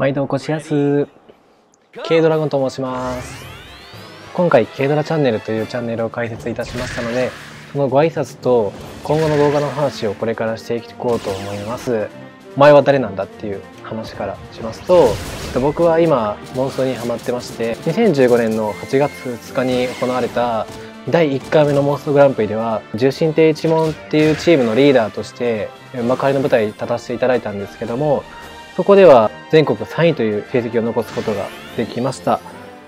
毎度お越しやす K ドラゴンと申します。今回 K ドラチャンネルというチャンネルを開設いたしましたのでそのご挨拶と今後の動画の話をこれからしていこうと思います。お前は誰なんだっていう話からしますと僕は今モンストにハマってまして2015年の8月2日に行われた第1回目のモンストグランプリでは重心亭一門っていうチームのリーダーとして幕張の舞台に立たせていただいたんですけどもそこでは全国3位という成績を残すことができました。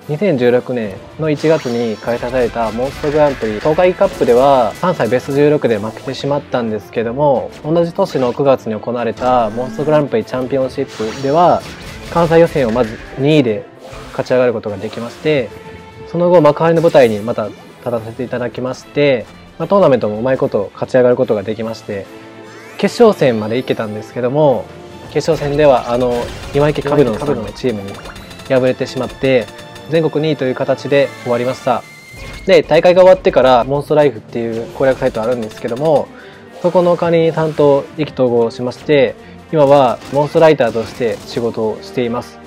2016年の1月に開催されたモンストグランプリ東海カップでは関西ベスト16で負けてしまったんですけども同じ年の9月に行われたモンストグランプリチャンピオンシップでは関西予選をまず2位で勝ち上がることができましてその後幕張の舞台にまた立たせていただきまして、ま、トーナメントもうまいこと勝ち上がることができまして決勝戦まで行けたんですけども決勝戦ではあの今池カブノさんの。チームに敗れてしまって全国2位という形で終わりました。で大会が終わってからモンストライフっていう攻略サイトあるんですけどもそこの管理人さんと意気投合しまして今はモンストライターとして仕事をしています。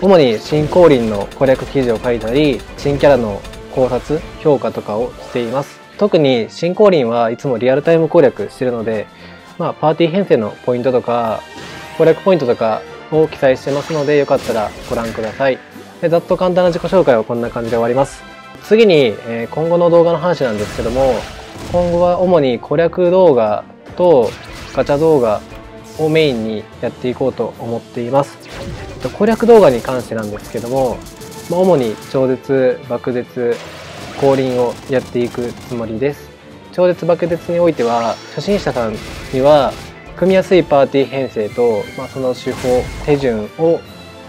主に新降臨の攻略記事を書いたり新キャラの考察評価とかをしています。特に新降臨はいつもリアルタイム攻略してるのでまあ、パーティー編成のポイントとか攻略ポイントとかを記載してますのでよかったらご覧ください。でざっと簡単な自己紹介はこんな感じで終わります。次に、え今後の動画の話なんですけども今後は主に攻略動画とガチャ動画をメインにやっていこうと思っています。攻略動画に関してなんですけども、ま主に超絶爆絶降臨をやっていくつもりです。超絶爆絶においては初心者さんには組みやすいパーティー編成と、まあ、その手法手順を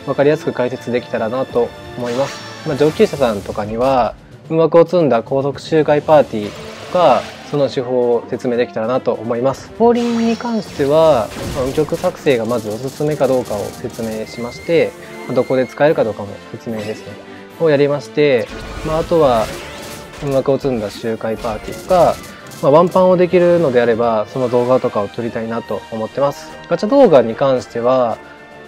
分かりやすく解説できたらなと思います、まあ、上級者さんとかには運枠を積んだ高速周回パーティーとかその手法を説明できたらなと思います。降臨に関しては、まあ、運曲作成がまずおすすめかどうかを説明しましてまどこで使えるかどうかも説明ですね。をやりまして、まあ、あとは運枠を積んだ周回パーティーとかまあ、ワンパンをできるのであればその動画とかを撮りたいなと思ってます。ガチャ動画に関しては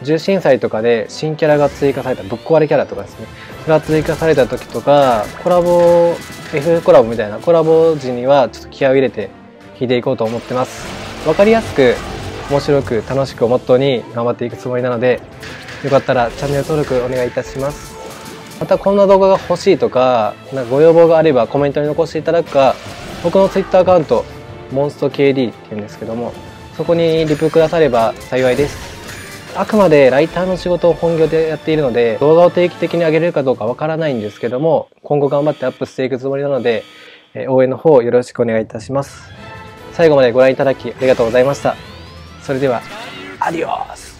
重心祭とかで新キャラが追加されたぶっ壊れキャラとかですね。が追加された時とかコラボ F コラボみたいなコラボ時にはちょっと気合を入れて弾いていこうと思ってます。分かりやすく面白く楽しくをモットーに頑張っていくつもりなのでよかったらチャンネル登録お願いいたします。またこんな動画が欲しいとかなんかご要望があればコメントに残していただくか僕の Twitter アカウントモンスト KD っていうんですけどもそこにリプくだされば幸いです。あくまでライターの仕事を本業でやっているので動画を定期的に上げれるかどうかわからないんですけども今後頑張ってアップしていくつもりなので応援の方よろしくお願いいたします。最後までご覧いただきありがとうございました。それではアディオス